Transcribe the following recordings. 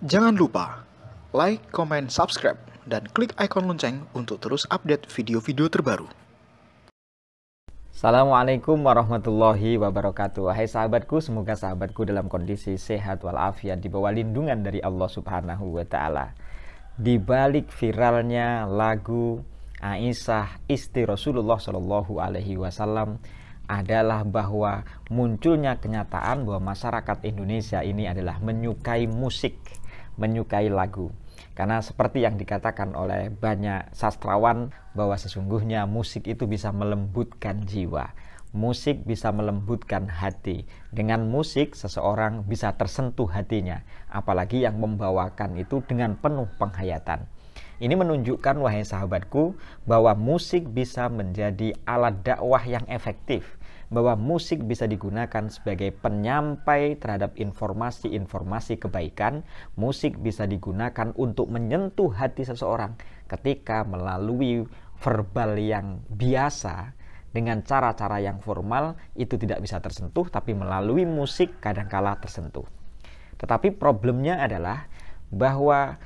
Jangan lupa like, comment, subscribe, dan klik icon lonceng untuk terus update video-video terbaru. Assalamualaikum warahmatullahi wabarakatuh. Hai sahabatku, semoga sahabatku dalam kondisi sehat walafiat Di bawah lindungan dari Allah subhanahu wa ta'ala. Di balik viralnya lagu Aisyah istri Rasulullah Shallallahu alaihi wasallam adalah bahwa munculnya kenyataan bahwa masyarakat Indonesia ini adalah menyukai musik, menyukai lagu. Karena seperti yang dikatakan oleh banyak sastrawan bahwa sesungguhnya musik itu bisa melembutkan jiwa. Musik bisa melembutkan hati. Dengan musik seseorang bisa tersentuh hatinya, apalagi yang membawakan itu dengan penuh penghayatan. Ini menunjukkan wahai sahabatku bahwa musik bisa menjadi alat dakwah yang efektif bahwa musik bisa digunakan sebagai penyampai terhadap informasi-informasi kebaikan. Musik bisa digunakan untuk menyentuh hati seseorang ketika melalui verbal yang biasa dengan cara-cara yang formal itu tidak bisa tersentuh tapi melalui musik kadangkala tersentuh. Tetapi problemnya adalah bahwa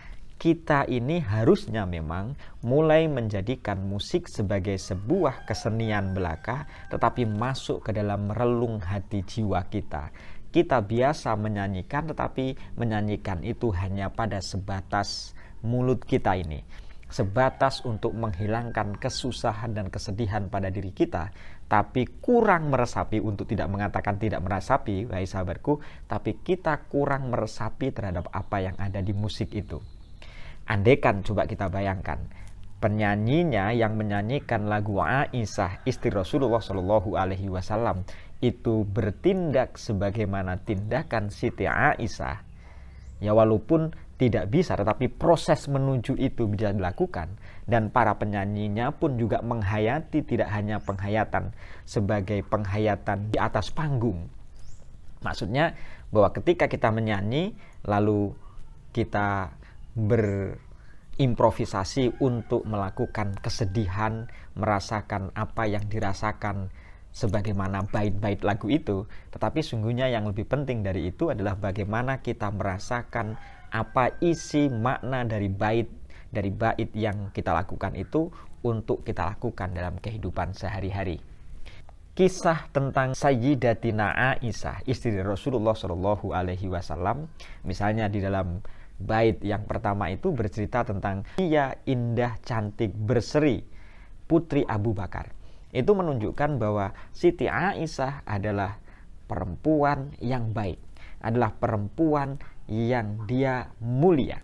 kita ini harusnya memang mulai menjadikan musik sebagai sebuah kesenian belaka, tetapi masuk ke dalam relung hati jiwa kita. Kita biasa menyanyikan, tetapi menyanyikan itu hanya pada sebatas mulut kita ini, sebatas untuk menghilangkan kesusahan dan kesedihan pada diri kita, tapi kurang meresapi untuk tidak mengatakan tidak meresapi, baik sahabatku, tapi kita kurang meresapi terhadap apa yang ada di musik itu. Andekan coba kita bayangkan penyanyinya yang menyanyikan lagu Aisyah istri Rasulullah Shallallahu Alaihi Wasallam itu bertindak sebagaimana tindakan Siti Aisyah. Ya walaupun tidak bisa tetapi proses menuju itu bisa dilakukan. Dan para penyanyinya pun juga menghayati tidak hanya penghayatan sebagai penghayatan di atas panggung. Maksudnya bahwa ketika kita menyanyi lalu kita berimprovisasi untuk melakukan kesedihan, merasakan apa yang dirasakan sebagaimana bait-bait lagu itu, tetapi sungguhnya yang lebih penting dari itu adalah bagaimana kita merasakan apa isi makna dari bait dari bait yang kita lakukan itu untuk kita lakukan dalam kehidupan sehari-hari. Kisah tentang Sayyidatina Aisyah, istri Rasulullah Shallallahu Alaihi Wasallam, misalnya di dalam bait yang pertama itu bercerita tentang dia indah cantik berseri putri Abu Bakar itu menunjukkan bahwa Siti Aisyah adalah perempuan yang baik adalah perempuan yang dia mulia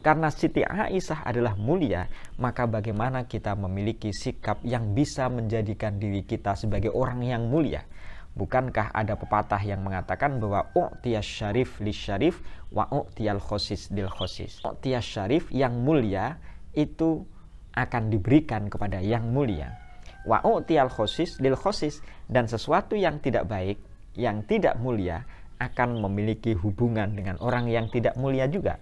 karena Siti Aisyah adalah mulia, maka bagaimana kita memiliki sikap yang bisa menjadikan diri kita sebagai orang yang mulia? Bukankah ada pepatah yang mengatakan bahwa u'tiyas syarif li syarif wa u'tiyal khosis dil khosis. U'tiyas syarif yang mulia itu akan diberikan kepada yang mulia. Wa u'tiyal khosis dil khosis dan sesuatu yang tidak baik, yang tidak mulia akan memiliki hubungan dengan orang yang tidak mulia juga.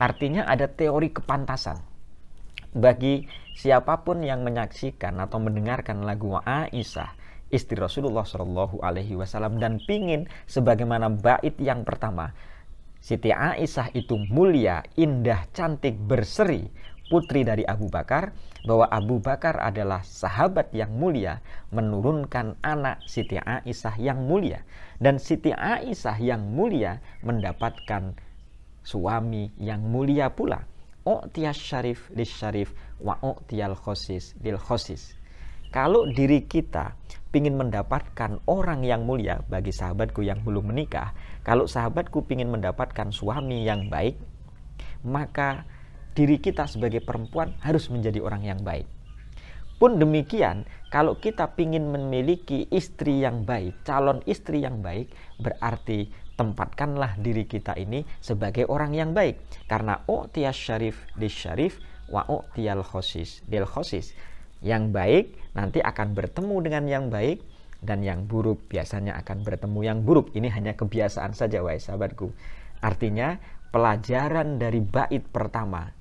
Artinya ada teori kepantasan. Bagi siapa pun yang menyaksikan atau mendengarkan lagu Aisyah istri Rasulullah Shallallahu Alaihi Wasallam dan pingin sebagaimana bait yang pertama Siti Aisyah itu mulia, indah, cantik, berseri, putri dari Abu Bakar, bahwa Abu Bakar adalah sahabat yang mulia, menurunkan anak Siti Aisyah yang mulia. Dan Siti Aisyah yang mulia mendapatkan suami yang mulia pula. U'tiyas syarif lis syarif wa u'tiyal khosis lil khosis. Kalau diri kita ingin mendapatkan orang yang mulia bagi sahabatku yang belum menikah, kalau sahabatku ingin mendapatkan suami yang baik, maka diri kita sebagai perempuan harus menjadi orang yang baik. Pun demikian, kalau kita ingin memiliki istri yang baik, calon istri yang baik, berarti tempatkanlah diri kita ini sebagai orang yang baik. Karena u'tiyas syarif di syarif wa u'tiyal khosis dil khosis yang baik nanti akan bertemu dengan yang baik dan yang buruk biasanya akan bertemu yang buruk. Ini hanya kebiasaan saja wahai sahabatku. Artinya pelajaran dari bait pertama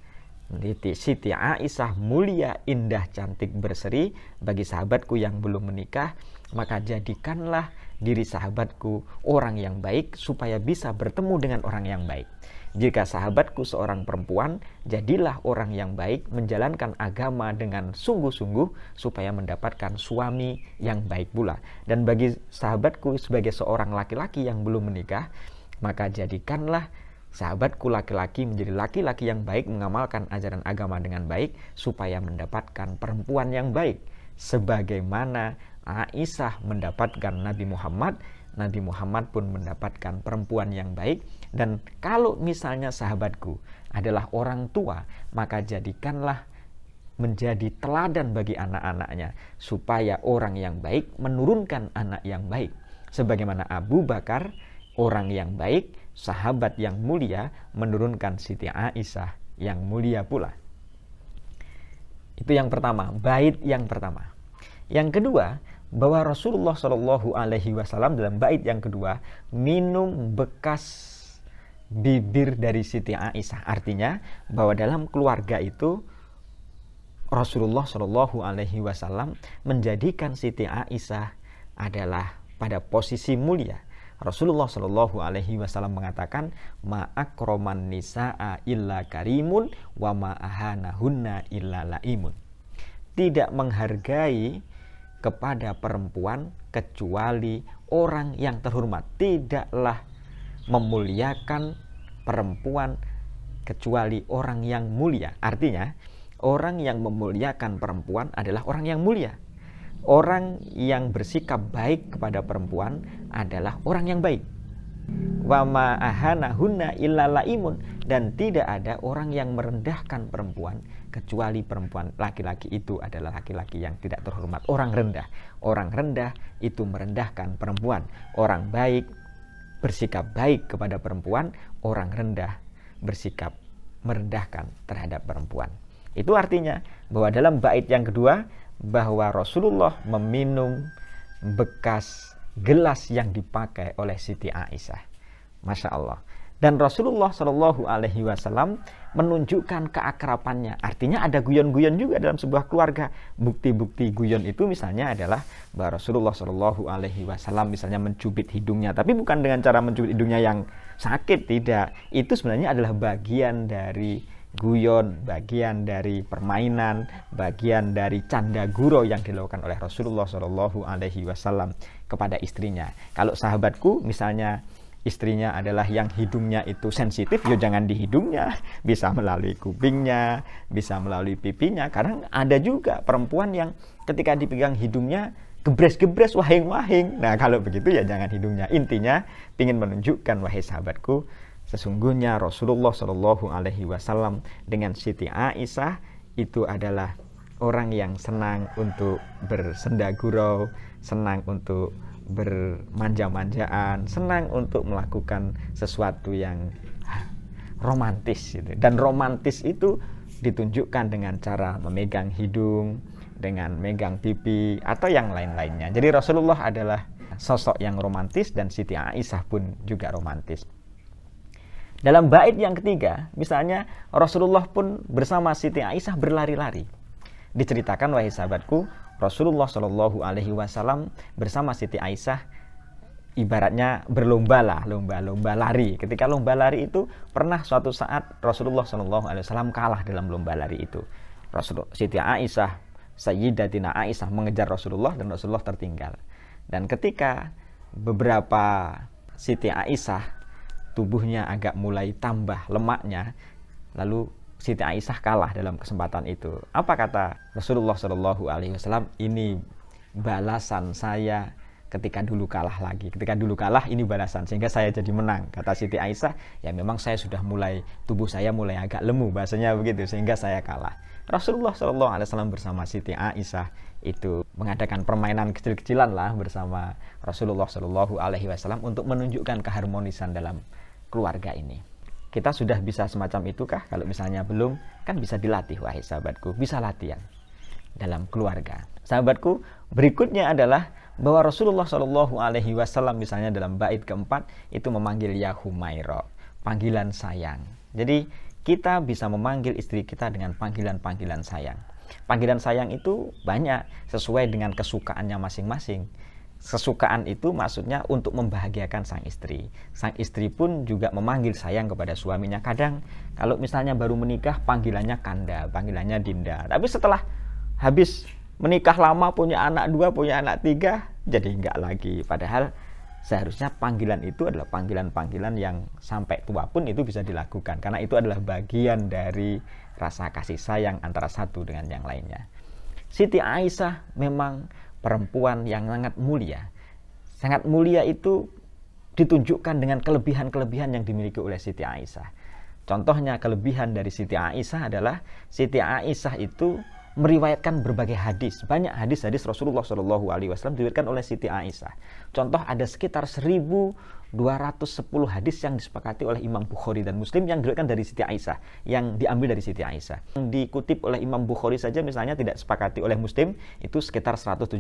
Siti Aisyah mulia, indah, cantik, berseri bagi sahabatku yang belum menikah, maka jadikanlah diri sahabatku orang yang baik supaya bisa bertemu dengan orang yang baik. Jika sahabatku seorang perempuan, jadilah orang yang baik, menjalankan agama dengan sungguh-sungguh supaya mendapatkan suami yang baik pula. Dan bagi sahabatku sebagai seorang laki-laki yang belum menikah, maka jadikanlah sahabatku laki-laki menjadi laki-laki yang baik, mengamalkan ajaran agama dengan baik supaya mendapatkan perempuan yang baik. Sebagaimana Aisyah mendapatkan Nabi Muhammad Nabi Muhammad pun mendapatkan perempuan yang baik. Dan kalau misalnya sahabatku adalah orang tua maka jadikanlah menjadi teladan bagi anak-anaknya supaya orang yang baik menurunkan anak yang baik. Sebagaimana Abu Bakar orang yang baik sahabat yang mulia menurunkan Siti Aisyah yang mulia pula. Itu yang pertama bait yang pertama. Yang kedua bahwa Rasulullah Shallallahu Alaihi Wasallam dalam bait yang kedua minum bekas bibir dari Siti Aisyah. Artinya bahwa dalam keluarga itu Rasulullah Shallallahu Alaihi Wasallam menjadikan Siti Aisyah adalah pada posisi mulia. Rasulullah Shallallahu Alaihi Wasallam mengatakan ma'akroman nisa'a illa karimun wa ma'ahanahunna illa laimun. Tidak menghargai kepada perempuan kecuali orang yang terhormat. Tidaklah memuliakan perempuan kecuali orang yang mulia. Artinya, orang yang memuliakan perempuan adalah orang yang mulia. Orang yang bersikap baik kepada perempuan adalah orang yang baik wa hunna illa laimun. Dan tidak ada orang yang merendahkan perempuan kecuali perempuan laki-laki itu adalah laki-laki yang tidak terhormat. Orang rendah. Orang rendah itu merendahkan perempuan. Orang baik bersikap baik kepada perempuan. Orang rendah bersikap merendahkan terhadap perempuan. Itu artinya bahwa dalam bait yang kedua bahwa Rasulullah meminum bekas gelas yang dipakai oleh Siti Aisyah. Masya Allah. Dan Rasulullah Shallallahu Alaihi Wasallam menunjukkan keakrapannya. Artinya ada guyon-guyon juga dalam sebuah keluarga. Bukti-bukti guyon itu misalnya adalah bahwa Rasulullah Shallallahu Alaihi Wasallam misalnya mencubit hidungnya, tapi bukan dengan cara mencubit hidungnya yang sakit, tidak. Itu sebenarnya adalah bagian dari guyon, bagian dari permainan, bagian dari canda guro yang dilakukan oleh Rasulullah Shallallahu Alaihi Wasallam kepada istrinya. Kalau sahabatku misalnya istrinya adalah yang hidungnya itu sensitif, ya jangan di hidungnya, bisa melalui kupingnya, bisa melalui pipinya. Karena ada juga perempuan yang ketika dipegang hidungnya gebres-gebres wahing-wahing. Nah kalau begitu ya jangan hidungnya. Intinya ingin menunjukkan wahai sahabatku, sesungguhnya Rasulullah Shallallahu Alaihi Wasallam dengan Siti Aisyah itu adalah orang yang senang untuk bersenda gurau, senang untuk bermanja-manjaan, senang untuk melakukan sesuatu yang romantis gitu. Dan romantis itu ditunjukkan dengan cara memegang hidung, dengan megang pipi atau yang lain-lainnya. Jadi Rasulullah adalah sosok yang romantis dan Siti Aisyah pun juga romantis. Dalam bait yang ketiga, misalnya Rasulullah pun bersama Siti Aisyah berlari-lari. Diceritakan wahai sahabatku, Rasulullah Shallallahu Alaihi Wasallam bersama Siti Aisyah ibaratnya berlomba lah, lomba-lomba lari. Ketika lomba lari itu pernah suatu saat Rasulullah Shallallahu Alaihi Wasallam kalah dalam lomba lari itu. Rasulullah Siti Aisyah, Sayyidatina Aisyah mengejar Rasulullah dan Rasulullah tertinggal. Dan ketika beberapa Siti Aisyah tubuhnya agak mulai tambah lemaknya, lalu Siti Aisyah kalah dalam kesempatan itu. Apa kata Rasulullah Shallallahu Alaihi Wasallam? Ini balasan saya ketika dulu kalah lagi. Ketika dulu kalah ini balasan sehingga saya jadi menang. Kata Siti Aisyah, ya memang saya sudah mulai tubuh saya mulai agak lemu bahasanya begitu sehingga saya kalah. Rasulullah Shallallahu Alaihi Wasallam bersama Siti Aisyah itu mengadakan permainan kecil-kecilan lah bersama Rasulullah Shallallahu Alaihi Wasallam untuk menunjukkan keharmonisan dalam keluarga ini. Kita sudah bisa semacam itu kah? Kalau misalnya belum, kan bisa dilatih wahai sahabatku, bisa latihan dalam keluarga. Sahabatku, berikutnya adalah bahwa Rasulullah Shallallahu Alaihi Wasallam misalnya dalam bait keempat itu memanggil ya Humairo, panggilan sayang. Jadi kita bisa memanggil istri kita dengan panggilan-panggilan sayang. Panggilan sayang itu banyak sesuai dengan kesukaannya masing-masing. Kesukaan itu maksudnya untuk membahagiakan sang istri. Sang istri pun juga memanggil sayang kepada suaminya. Kadang kalau misalnya baru menikah panggilannya kanda, panggilannya dinda. Tapi setelah habis menikah lama punya anak dua, punya anak tiga, jadi enggak lagi. Padahal seharusnya panggilan itu adalah panggilan-panggilan yang sampai tua pun itu bisa dilakukan. Karena itu adalah bagian dari rasa kasih sayang antara satu dengan yang lainnya. Siti Aisyah memang perempuan yang sangat mulia. Sangat mulia itu ditunjukkan dengan kelebihan-kelebihan yang dimiliki oleh Siti Aisyah. Contohnya kelebihan dari Siti Aisyah adalah Siti Aisyah itu meriwayatkan berbagai hadis. Banyak hadis-hadis Rasulullah Shallallahu Alaihi Wasallam diriwayatkan oleh Siti Aisyah. Contoh ada sekitar 1210 hadis yang disepakati oleh Imam Bukhari dan Muslim yang diriwayatkan dari Siti Aisyah, yang diambil dari Siti Aisyah. Yang dikutip oleh Imam Bukhari saja misalnya tidak disepakati oleh Muslim itu sekitar 174.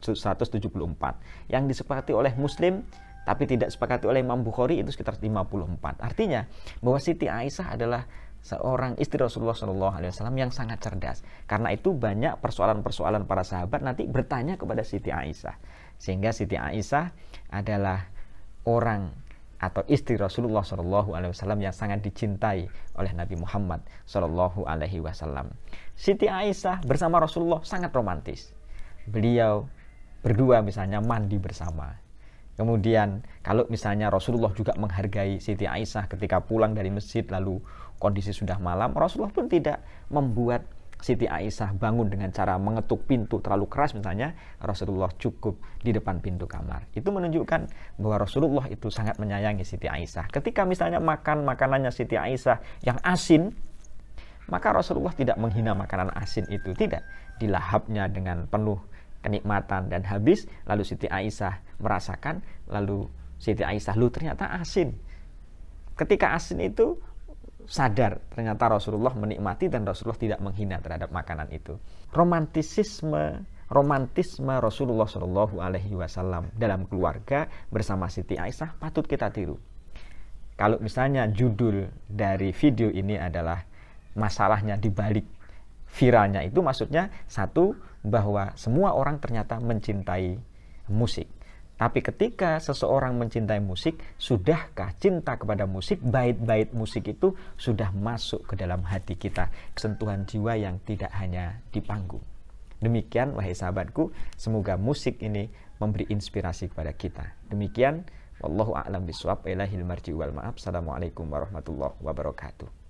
174. Yang disepakati oleh Muslim tapi tidak disepakati oleh Imam Bukhari itu sekitar 54. Artinya bahwa Siti Aisyah adalah seorang istri Rasulullah Shallallahu Alaihi Wasallam yang sangat cerdas. Karena itu banyak persoalan-persoalan para sahabat nanti bertanya kepada Siti Aisyah, sehingga Siti Aisyah adalah orang atau istri Rasulullah Shallallahu Alaihi Wasallam yang sangat dicintai oleh Nabi Muhammad Shallallahu Alaihi Wasallam. Siti Aisyah bersama Rasulullah sangat romantis. Beliau berdua misalnya mandi bersama. Kemudian kalau misalnya Rasulullah juga menghargai Siti Aisyah ketika pulang dari masjid lalu kondisi sudah malam, Rasulullah pun tidak membuat Siti Aisyah bangun dengan cara mengetuk pintu terlalu keras misalnya, Rasulullah cukup di depan pintu kamar. Itu menunjukkan bahwa Rasulullah itu sangat menyayangi Siti Aisyah. Ketika misalnya makan makanannya Siti Aisyah yang asin, maka Rasulullah tidak menghina makanan asin itu, tidak. Dilahapnya dengan penuh kenikmatan dan habis, lalu Siti Aisyah merasakan, lalu Siti Aisyah, lu ternyata asin. Ketika asin itu sadar ternyata Rasulullah menikmati dan Rasulullah tidak menghina terhadap makanan itu. Romantisisme romantisme Rasulullah Shallallahu Alaihi Wasallam dalam keluarga bersama Siti Aisyah patut kita tiru. Kalau misalnya judul dari video ini adalah masalahnya di balik viralnya itu maksudnya satu bahwa semua orang ternyata mencintai musik. Tapi ketika seseorang mencintai musik, sudahkah cinta kepada musik, bait-bait musik itu sudah masuk ke dalam hati kita, sentuhan jiwa yang tidak hanya di panggung. Demikian wahai sahabatku, semoga musik ini memberi inspirasi kepada kita. Demikian wallahu a'lam bishawab ilahil marji wal ma'ab. Assalamualaikum warahmatullahi wabarakatuh.